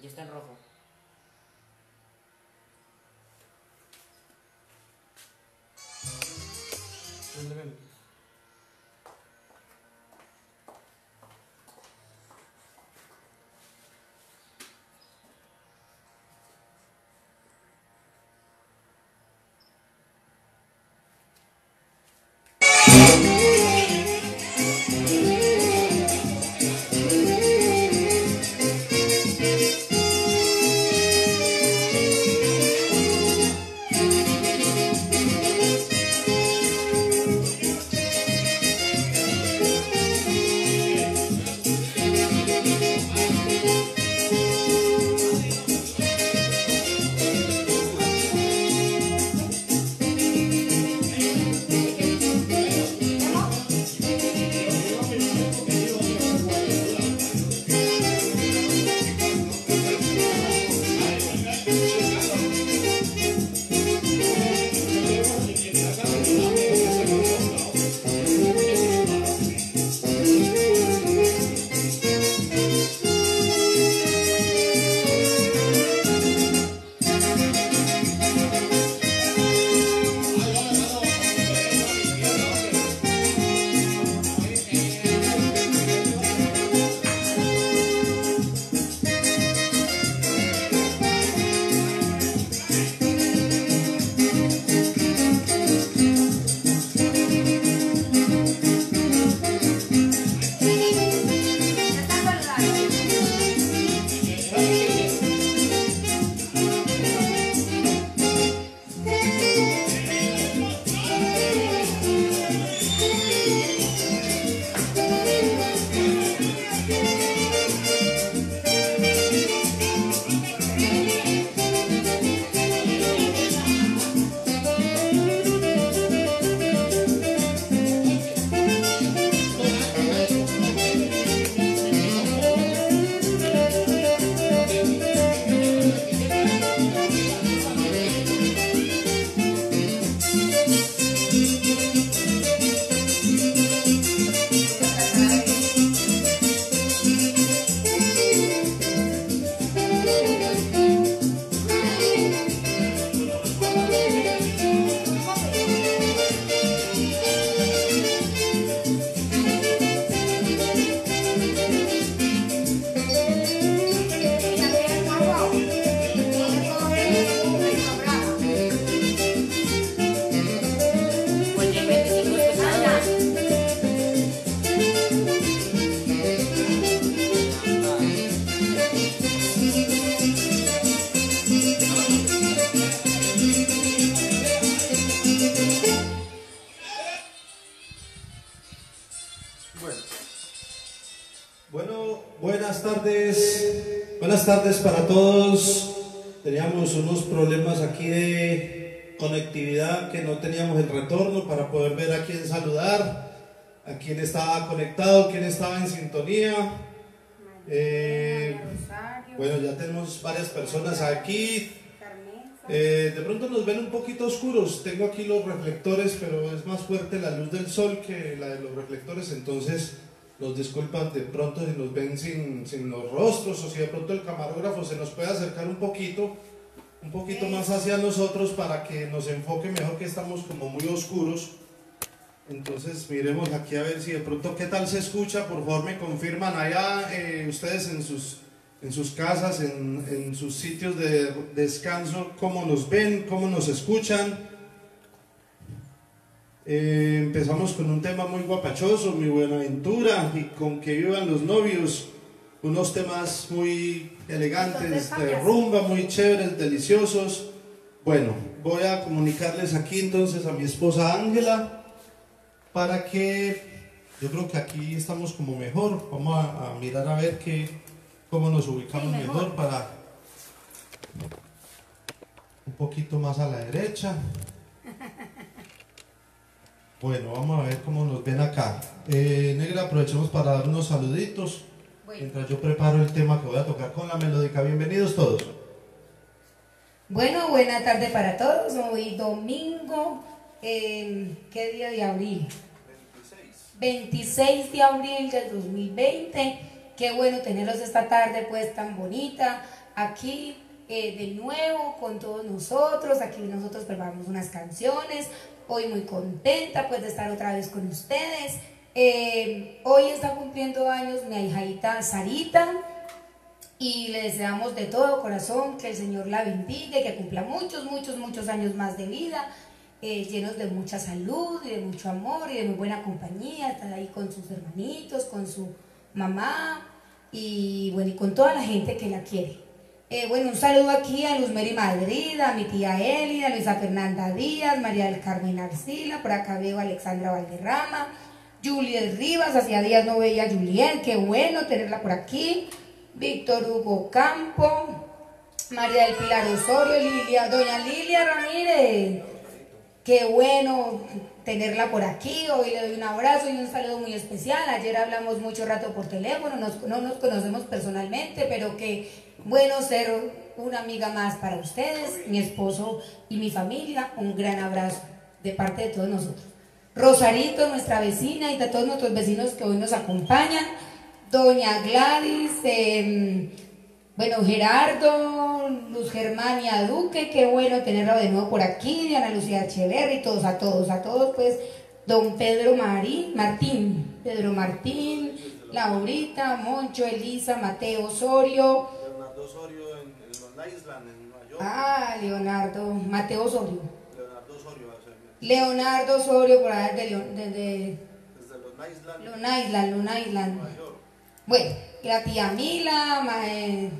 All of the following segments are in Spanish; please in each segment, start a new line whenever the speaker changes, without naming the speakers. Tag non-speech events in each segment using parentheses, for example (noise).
Ya está en rojo.
Tardes para todos. Teníamos unos problemas aquí de conectividad que no teníamos el retorno para poder ver a quién saludar, a quién estaba conectado, quién estaba en sintonía. Eh, bueno, ya tenemos varias personas aquí. Eh, de pronto nos ven un poquito oscuros. Tengo aquí los reflectores, pero es más fuerte la luz del sol que la de los reflectores. Entonces, nos disculpan de pronto si nos ven sin, sin los rostros o si de pronto el camarógrafo se nos puede acercar un poquito, un poquito más hacia nosotros para que nos enfoque mejor que estamos como muy oscuros. Entonces, miremos aquí a ver si de pronto qué tal se escucha. Por favor, me confirman allá eh, ustedes en sus en sus casas, en, en sus sitios de descanso, cómo nos ven, cómo nos escuchan. Eh, empezamos con un tema muy guapachoso, muy Buenaventura, y con que vivan los novios, unos temas muy elegantes, de rumba, muy chéveres, deliciosos. Bueno, voy a comunicarles aquí entonces a mi esposa Ángela para que yo creo que aquí estamos como mejor. Vamos a, a mirar a ver qué, cómo nos ubicamos
Sí, mejor.
mejor para un poquito más a la derecha. Bueno, vamos a ver cómo nos ven acá. Eh, negra, aprovechemos para dar unos saluditos.
Bueno.
Mientras yo preparo el tema que voy a tocar con la melódica. Bienvenidos todos.
Bueno, buena tarde para todos. Hoy domingo, eh, ¿qué día de abril? 26 de abril del 2020. Qué bueno tenerlos esta tarde pues tan bonita, aquí eh, de nuevo con todos nosotros. Aquí nosotros preparamos unas canciones. Hoy muy contenta pues de estar otra vez con ustedes. Eh, hoy está cumpliendo años mi hijita Sarita y le deseamos de todo corazón que el Señor la bendiga y que cumpla muchos, muchos, muchos años más de vida, eh, llenos de mucha salud y de mucho amor y de muy buena compañía, estar ahí con sus hermanitos, con su mamá y bueno, y con toda la gente que la quiere. Eh, bueno, un saludo aquí a Luz Mary Madrid, a mi tía Elida, a Luisa Fernanda Díaz, María del Carmen Arcila, por acá veo a Alexandra Valderrama, Juliet Rivas, hacía días no veía a Juliet, qué bueno tenerla por aquí. Víctor Hugo Campo, María del Pilar Osorio, Lilia, doña Lilia Ramírez. Qué bueno tenerla por aquí. Hoy le doy un abrazo y un saludo muy especial. Ayer hablamos mucho rato por teléfono, no nos conocemos personalmente, pero qué bueno ser una amiga más para ustedes, mi esposo y mi familia. Un gran abrazo de parte de todos nosotros. Rosarito, nuestra vecina y de todos nuestros vecinos que hoy nos acompañan. Doña Gladys, em, bueno, Gerardo, Luz Germania Duque, qué bueno tenerla de nuevo por aquí, Diana Lucía Echeverri, todos, a todos, a todos, pues, don Pedro Marín, Martín, Pedro Martín, Laurita, Moncho, Elisa, Mateo Osorio.
Leonardo Osorio en, en Island, en Nueva York.
Ah, Leonardo, Mateo Osorio.
Leonardo Osorio,
Leonardo Osorio, por ahí desde, desde,
desde Long Island,
Long Island, Long Island.
Nueva York.
Bueno, la tía Mila, eh,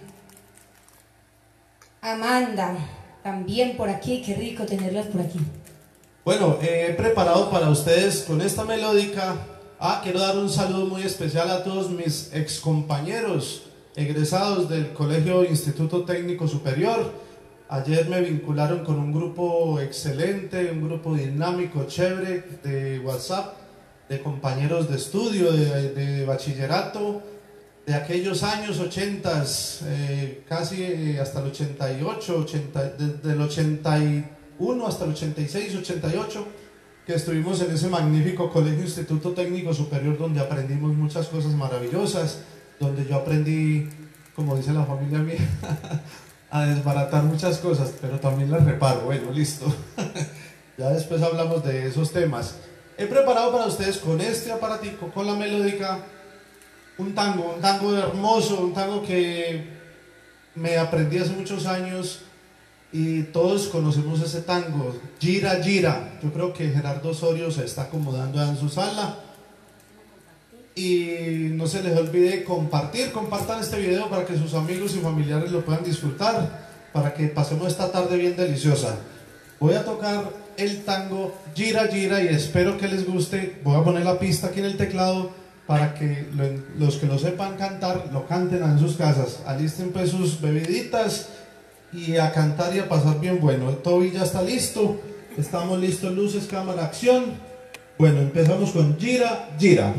Amanda, también por aquí, qué rico tenerlas por aquí.
Bueno, he preparado para ustedes con esta melódica. Ah, quiero dar un saludo muy especial a todos mis excompañeros egresados del Colegio Instituto Técnico Superior. Ayer me vincularon con un grupo excelente, un grupo dinámico, chévere de WhatsApp, de compañeros de estudio, de, de bachillerato, de aquellos años 80, eh, casi eh, hasta el 88, 80, desde el 81 hasta el 86, 88, que estuvimos en ese magnífico Colegio Instituto Técnico Superior donde aprendimos muchas cosas maravillosas, donde yo aprendí, como dice la familia mía, (laughs) a desbaratar muchas cosas, pero también las reparo. Bueno, listo. (laughs) ya después hablamos de esos temas. He preparado para ustedes con este aparatico, con la melódica, un tango, un tango hermoso, un tango que me aprendí hace muchos años y todos conocemos ese tango, Gira Gira. Yo creo que Gerardo Osorio se está acomodando en su sala. Y no se les olvide compartir, compartan este video para que sus amigos y familiares lo puedan disfrutar, para que pasemos esta tarde bien deliciosa. Voy a tocar el tango Gira Gira y espero que les guste. Voy a poner la pista aquí en el teclado para que los que lo sepan cantar lo canten en sus casas. Alisten pues sus bebiditas y a cantar y a pasar bien bueno. El Toby ya está listo. Estamos listos, luces, cámara, acción. Bueno, empezamos con Gira, Gira.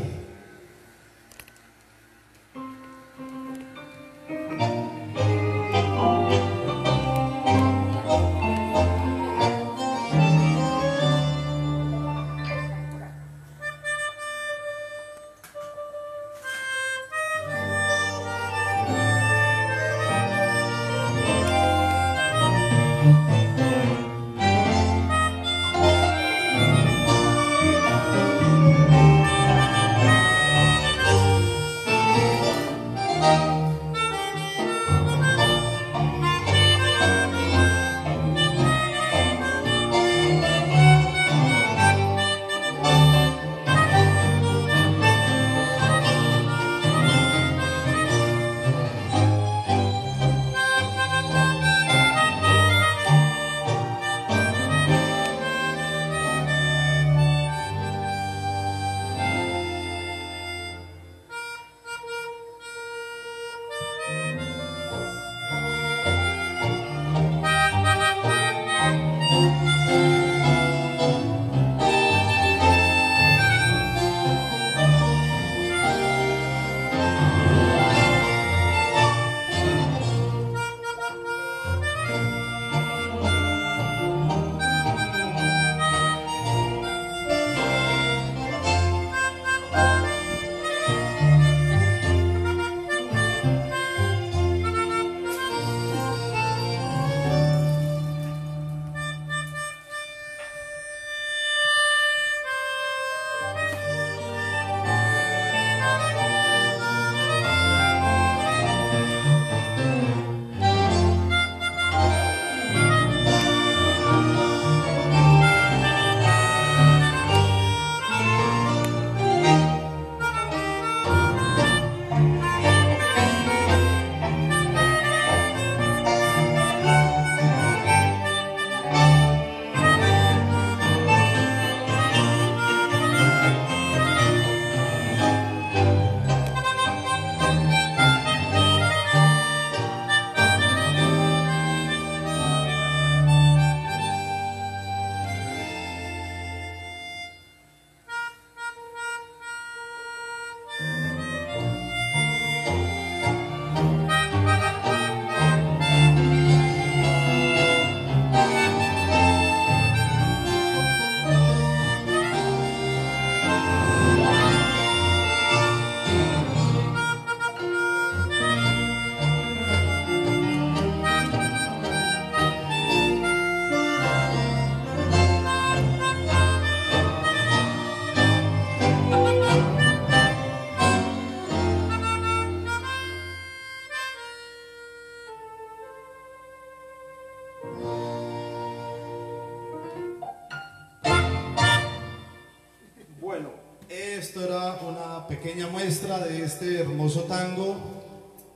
Pequeña muestra de este hermoso tango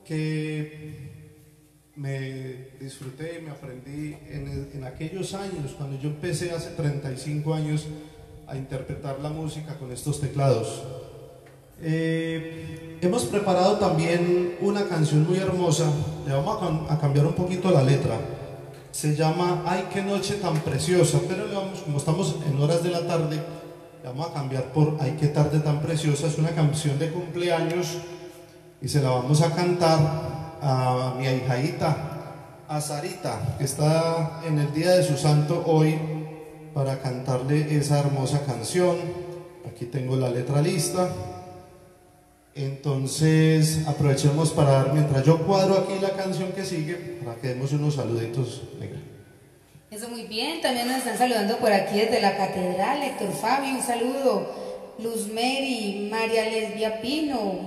que me disfruté y me aprendí en, en, aquellos años, cuando yo empecé hace 35 años a interpretar la música con estos teclados. Eh, hemos preparado también una canción muy hermosa, le vamos a, a, cambiar un poquito la letra. Se llama Ay, qué noche tan preciosa, pero vamos, como estamos en horas de la tarde, le vamos a cambiar por Ay, qué tarde tan preciosa. Es una canción de cumpleaños y se la vamos a cantar a mi hijadita, a Sarita, que está en el día de su santo hoy, para cantarle esa hermosa canción. Aquí tengo la letra lista. Entonces aprovechemos para dar, mientras yo cuadro aquí la canción que sigue, para que demos unos saluditos.
Eso muy bien, también nos están saludando por aquí desde la catedral, Héctor Fabio, un saludo, Luz Mary, María Lesbia Pino,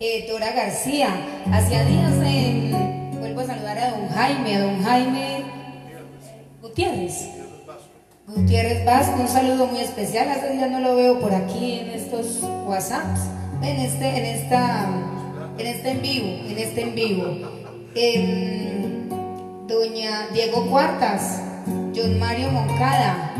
eh, Dora García, hacia días vuelvo a saludar a don Jaime, a don Jaime Gutiérrez. Gutiérrez Vasco, un saludo muy especial, hace días no lo veo por aquí en estos WhatsApps en este, en esta, en este en vivo, en este en vivo. Em, doña Diego Cuartas, John Mario Moncada.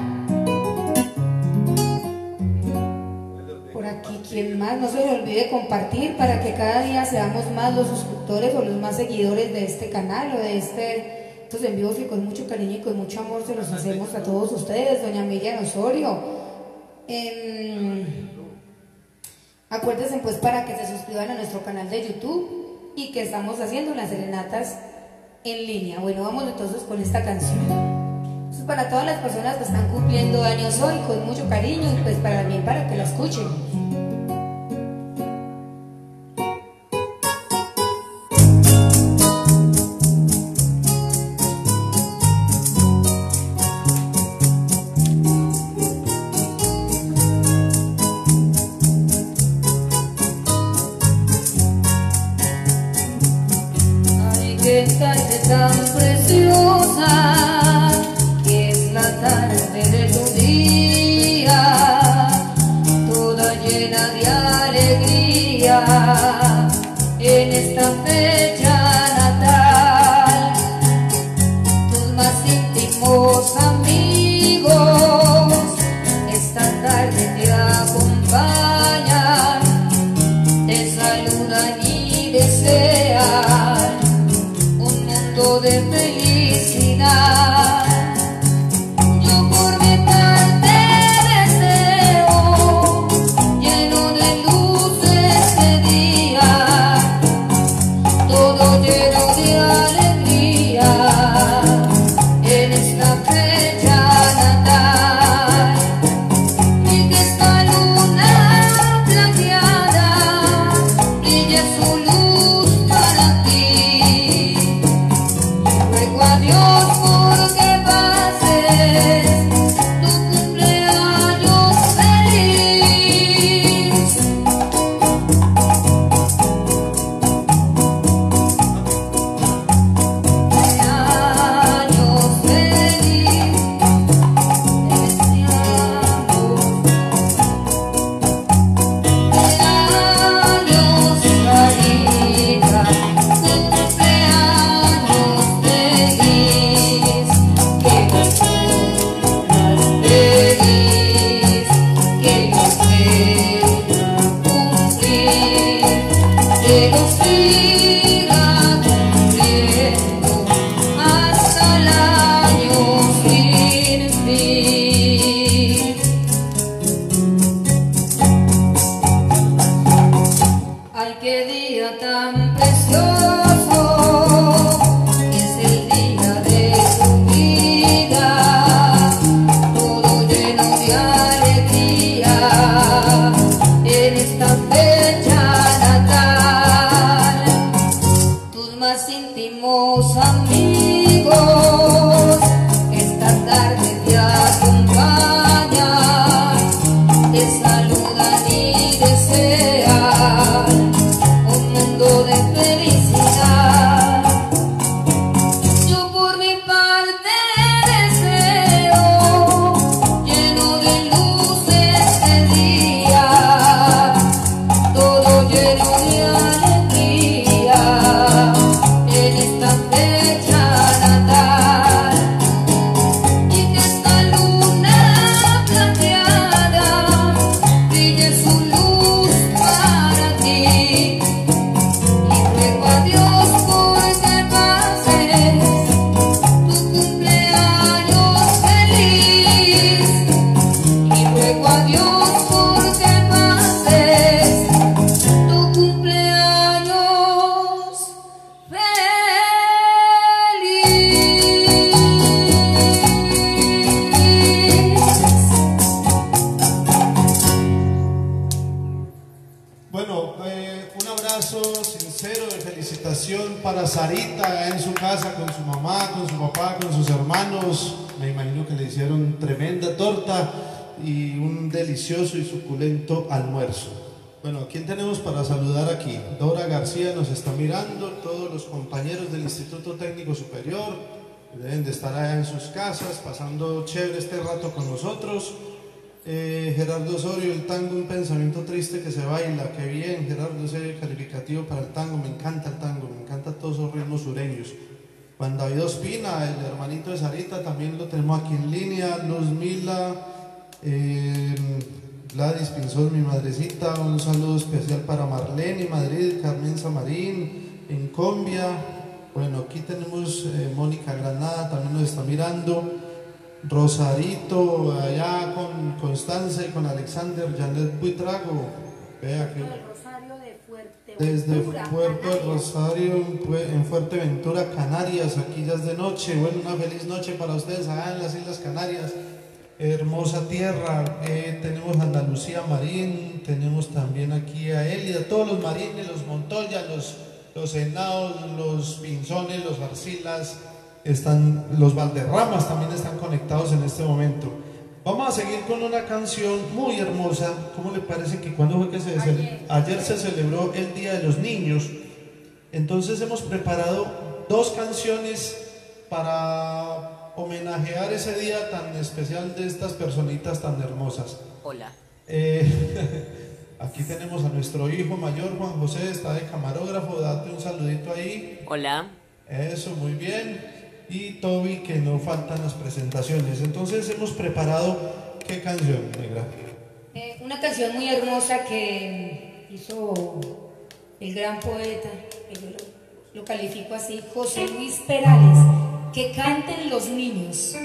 Por aquí, ¿quién más? No se le olvide compartir para que cada día seamos más los suscriptores o los más seguidores de este canal o de este, estos en vivos que con mucho cariño y con mucho amor se los hacemos a todos ustedes. Doña Miriam Osorio. Eh, Acuérdense pues para que se suscriban a nuestro canal de YouTube y que estamos haciendo las serenatas en línea. Bueno, vamos entonces con esta canción. Para todas las personas que están cumpliendo años hoy, con mucho cariño y pues para mí, para que la escuchen.
Mirando, todos los compañeros del Instituto Técnico Superior deben de estar allá en sus casas, pasando chévere este rato con nosotros. Eh, Gerardo Osorio, el tango, un pensamiento triste que se baila, qué bien, Gerardo, ese calificativo para el tango, me encanta el tango, me encanta todos esos ritmos sureños. Juan David Ospina, el hermanito de Sarita, también lo tenemos aquí en línea, Luz Mila, eh, Gladys Pinzón, mi madrecita, un saludo especial para Marlene, Madrid, Carmen Samarín, en Combia, bueno, aquí tenemos eh, Mónica Granada, también nos está mirando. Rosarito, allá con Constanza y con Alexander, Janet Buitrago. Vea que. Desde Puerto del Rosario, en Fuerteventura, Canarias, aquí ya es de noche. Bueno, una feliz noche para ustedes allá en las Islas Canarias. Hermosa tierra. Eh, tenemos a Andalucía Marín, tenemos también aquí a Elida, todos los marines, los Montoya, los, los los Pinzones, los Arcilas están, los Valderramas también están conectados en este momento. Vamos a seguir con una canción muy hermosa. ¿Cómo le parece que cuando fue que se ayer. ayer se celebró el Día de los Niños? Entonces hemos preparado dos canciones para homenajear ese día tan especial de estas personitas tan hermosas.
Hola.
Eh, (laughs) aquí tenemos a nuestro hijo mayor, Juan José, está de camarógrafo, date un saludito ahí.
Hola.
Eso, muy bien y Toby, que no faltan las presentaciones. Entonces hemos preparado, ¿qué canción, negra?
Eh, una canción muy hermosa que hizo el gran poeta, que yo lo, lo califico así, José Luis Perales, que canten los niños.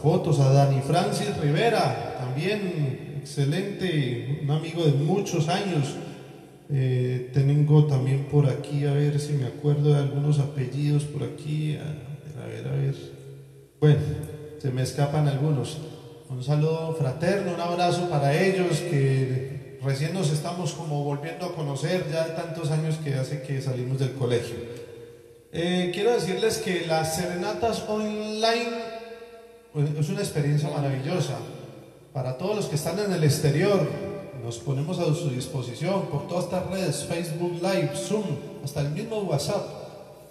Fotos a Dani Francis Rivera, también excelente, un amigo de muchos años. Eh, tengo también por aquí, a ver si me acuerdo de algunos apellidos por aquí. A ver, a ver. Bueno, se me escapan algunos. Un saludo fraterno, un abrazo para ellos que recién nos estamos como volviendo a conocer ya de tantos años que hace que salimos del colegio. Eh, quiero decirles que las serenatas online es una experiencia maravillosa. Para todos los que están en el exterior, nos ponemos a su disposición por todas estas redes, Facebook Live, Zoom, hasta el mismo WhatsApp.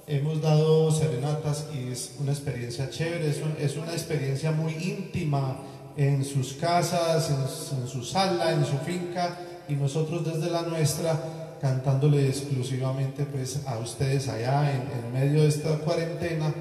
Hemos dado serenatas y es una experiencia chévere, es una experiencia muy íntima en sus casas, en, en su sala, en su finca y nosotros desde la nuestra cantándole exclusivamente pues a ustedes allá en, en medio de esta cuarentena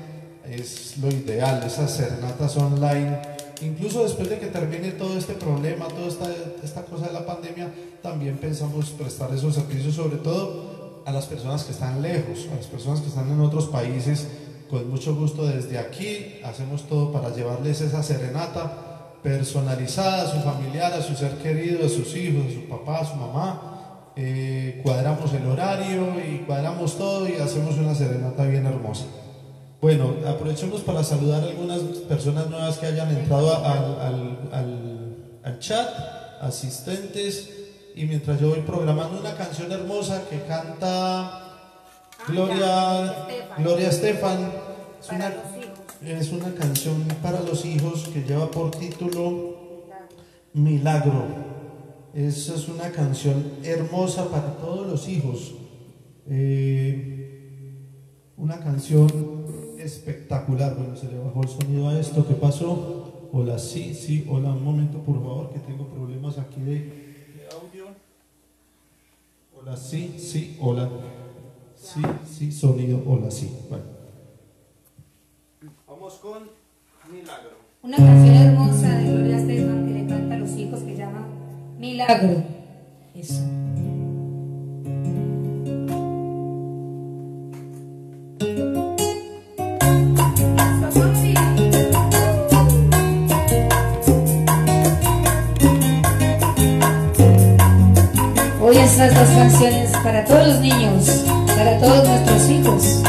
es lo ideal, esas serenatas online. Incluso después de que termine todo este problema, toda esta, esta cosa de la pandemia, también pensamos prestar esos servicios, sobre todo a las personas que están lejos, a las personas que están en otros países. Con mucho gusto desde aquí hacemos todo para llevarles esa serenata personalizada a su familiar, a su ser querido, a sus hijos, a su papá, a su mamá. Eh, cuadramos el horario y cuadramos todo y hacemos una serenata bien hermosa. Bueno, aprovechemos para saludar a algunas personas nuevas que hayan entrado a- al, al- al- al chat, asistentes, y mientras yo voy programando una canción hermosa que canta Gloria,
Estefan.
Gloria Estefan. Una, es una canción para los hijos que lleva por título Milagro. Esa es una canción hermosa para todos los hijos. Eh, una canción espectacular. Bueno, se le bajó el sonido a esto. ¿Qué pasó? Hola, sí, sí. Hola, un momento, por favor, que tengo problemas aquí de, de audio. Hola, sí, sí, hola. Sí, sí, sonido, hola, sí. Bueno. Vamos con Milagro.
Una canción hermosa de Gloria Estefan que le canta a los hijos que llama Milagro. Eso. Hoy estas dos canciones para todos los niños, para todos nuestros hijos.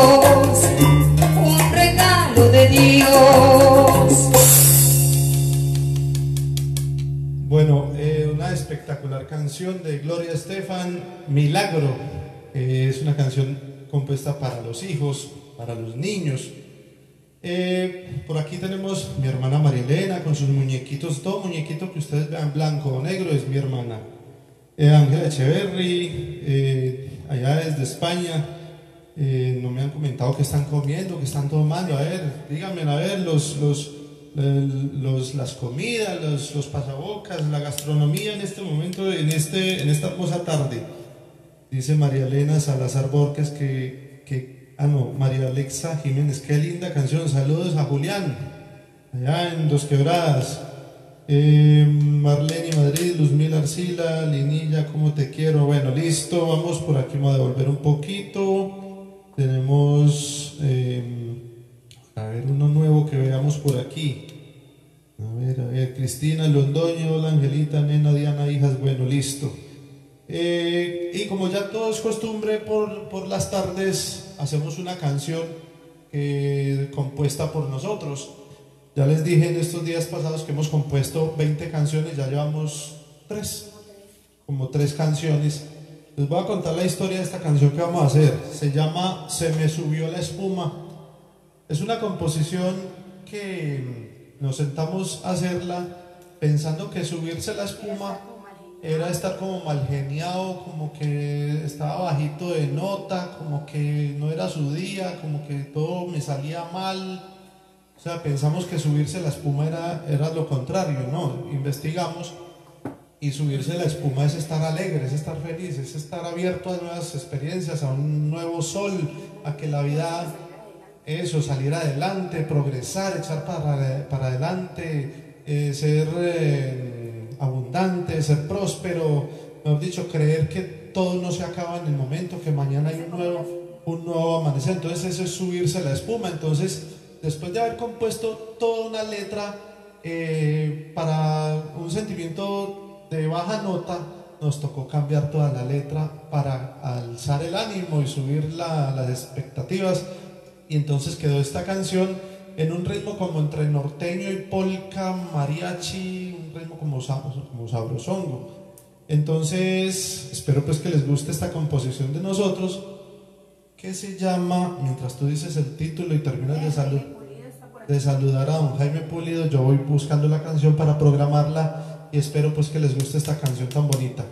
Un regalo de Dios.
Bueno, eh, una espectacular canción de Gloria Estefan, Milagro. Es una canción compuesta para los hijos, para los niños. Eh, por aquí tenemos mi hermana Marilena con sus muñequitos, todo muñequito que ustedes vean blanco o negro es mi hermana. Eh, Ángela Echeverry, eh, allá desde España, eh, no me han comentado que están comiendo, que están tomando. A ver, díganme, a ver, los, los, los- las comidas, los, los pasabocas, la gastronomía en este momento, en, este, en esta hermosa tarde. Dice María Elena Salazar Borges que, que, ah no, María Alexa Jiménez, qué linda canción, saludos a Julián, allá en Dos Quebradas. Eh, Marlene Madrid, Luzmila Arcila, Linilla, ¿cómo te quiero? Bueno, listo, vamos por aquí, vamos a devolver un poquito. Tenemos, eh, a ver, uno nuevo que veamos por aquí. A ver, a ver, Cristina Londoño, Angelita, nena, Diana, hijas, bueno, listo. Eh, y como ya todo es costumbre, por, por las tardes hacemos una canción eh, compuesta por nosotros. Ya les dije en estos días pasados que hemos compuesto 20 canciones, ya llevamos tres, como tres canciones. Les voy a contar la historia de esta canción que vamos a hacer. Se llama Se me subió la espuma. Es una composición que nos sentamos a hacerla pensando que subirse la espuma era estar como mal geniado, como que estaba bajito de nota, como que no era su día, como que todo me salía mal. O sea, pensamos que subirse la espuma era, era lo contrario, ¿no? Investigamos y subirse la espuma es estar alegre, es estar feliz, es estar abierto a nuevas experiencias, a un nuevo sol, a que la vida, eso, salir adelante, progresar, echar para, para adelante, eh, ser eh, abundante, ser próspero, mejor dicho, creer que todo no se acaba en el momento, que mañana hay un nuevo, un nuevo amanecer. Entonces eso es subirse la espuma. Entonces, después de haber compuesto toda una letra eh, para un sentimiento de baja nota, nos tocó cambiar toda la letra para alzar el ánimo y subir la- las expectativas. Y entonces quedó esta canción en un ritmo como entre norteño y polka, mariachi, un ritmo como, como sabrosongo. Entonces, espero pues que les guste esta composición de nosotros, que se llama, mientras tú dices el título y terminas de, salu- de saludar a don Jaime Pulido, yo voy buscando la canción para programarla y espero pues que les guste esta canción tan bonita.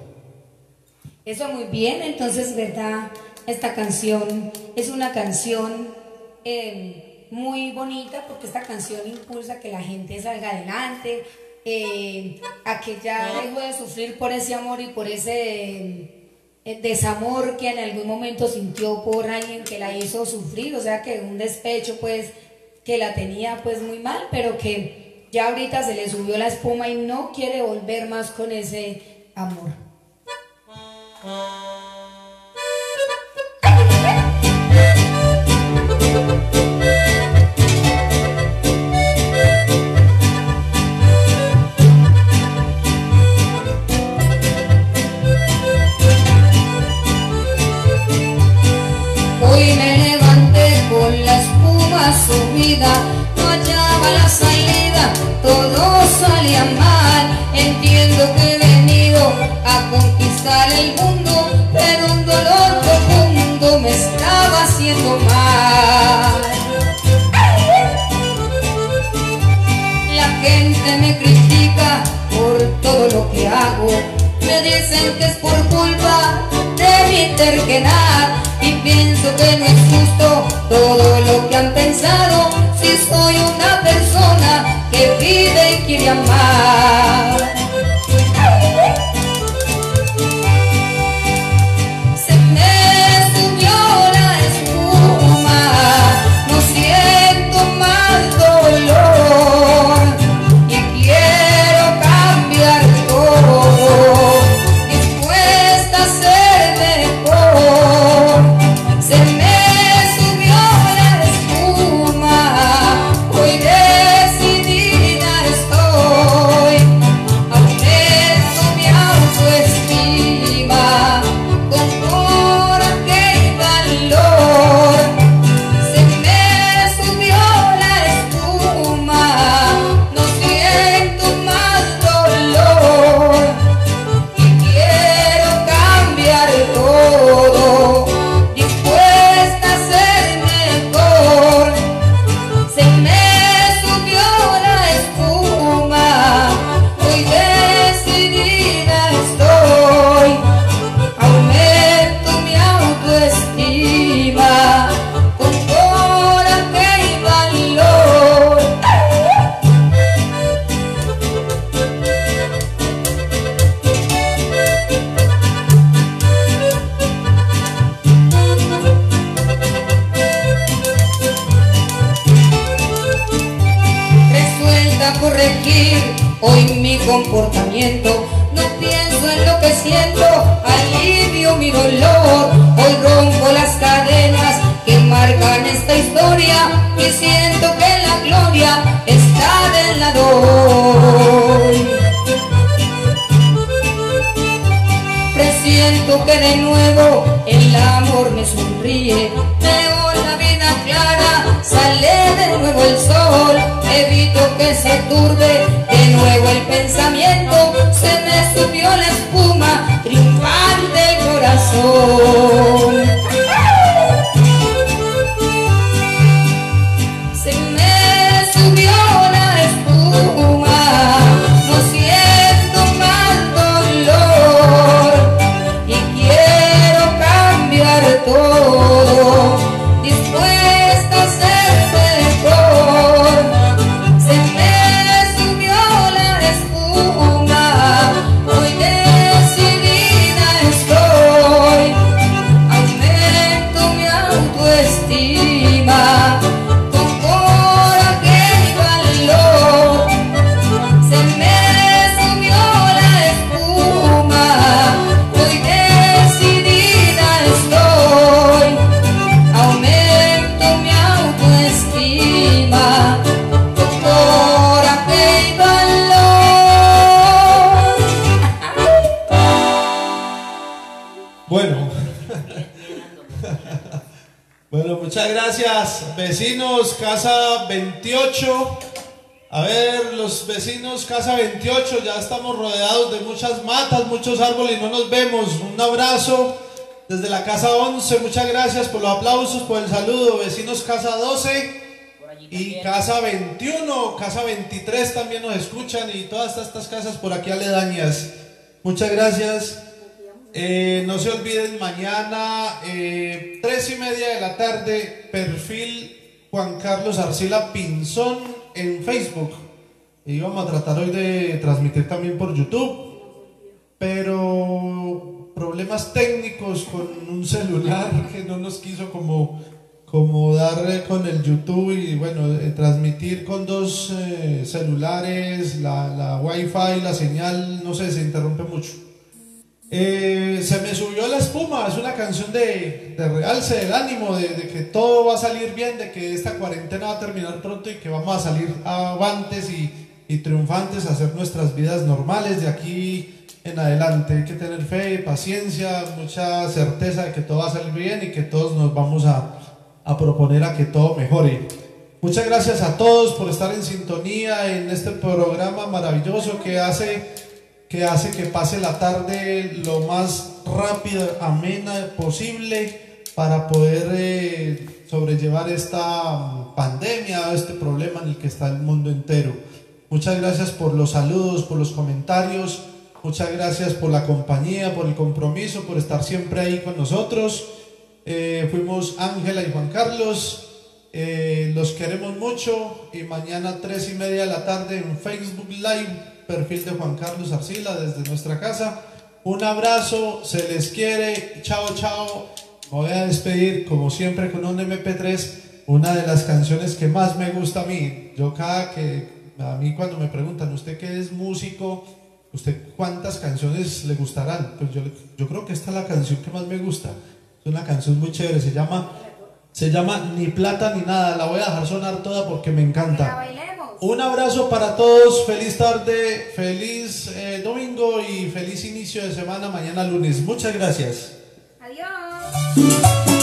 Eso muy bien, entonces, ¿verdad? Esta canción es una canción eh, muy bonita porque esta canción impulsa que la gente salga adelante, eh, a que ya dejó de sufrir por ese amor y por ese eh, desamor que en algún momento sintió por alguien que la hizo sufrir, o sea que un despecho pues que la tenía pues muy mal, pero que ya ahorita se le subió la espuma y no quiere volver más con ese amor. Todo salía mal. Entiendo que he venido a conquistar el mundo, pero un dolor profundo me estaba haciendo mal. La gente me critica por todo lo que hago. Me dicen que es por culpa de mi terquedad. Y pienso que no es justo todo
abrazo desde la casa 11, muchas gracias por los aplausos, por el saludo. Vecinos, casa 12
Por allí
y casa 21, casa 23 también nos escuchan y todas estas casas por aquí aledañas. Muchas gracias. Eh, no se olviden, mañana, eh, tres y media de la tarde, perfil Juan Carlos Arcila Pinzón en Facebook. Y vamos a tratar hoy de transmitir también por YouTube, pero problemas técnicos con un celular (laughs) que no nos quiso como, como dar eh, con el YouTube y bueno, eh, transmitir con dos eh, celulares, la, la Wi-Fi, la señal, no sé, se interrumpe mucho. Eh, se me subió la espuma, es una canción de, de realce del ánimo, de, de que todo va a salir bien, de que esta cuarentena va a terminar pronto y que vamos a salir avantes y, y triunfantes a hacer nuestras vidas normales de aquí en adelante. Hay que tener fe, paciencia, mucha certeza de que todo va a salir bien y que todos nos vamos a, a proponer a que todo mejore. Muchas gracias a todos por estar en sintonía en este programa maravilloso que hace que hace que pase la tarde lo más rápida, amena posible para poder eh, sobrellevar esta pandemia, este problema en el que está el mundo entero. Muchas gracias por los saludos, por los comentarios, muchas gracias por la compañía, por el compromiso, por estar siempre ahí con nosotros. Eh, fuimos Ángela y Juan Carlos, eh, los queremos mucho y mañana tres y media de la tarde en Facebook Live perfil de Juan Carlos Arcila desde nuestra casa. Un abrazo, se les quiere, chao, chao. Voy a despedir como siempre con un MP3, una de las canciones que más me gusta a mí. Yo cada que, a mí cuando me preguntan, ¿usted qué es músico? ¿Usted cuántas canciones le gustarán? Pues yo, yo creo que esta es la canción que más me gusta. Es una canción muy chévere, se llama, se llama Ni Plata ni Nada. La voy a dejar sonar toda porque me encanta.
bailemos.
Un abrazo para todos, feliz tarde, feliz eh, domingo y feliz inicio de semana mañana lunes. Muchas gracias.
Adiós.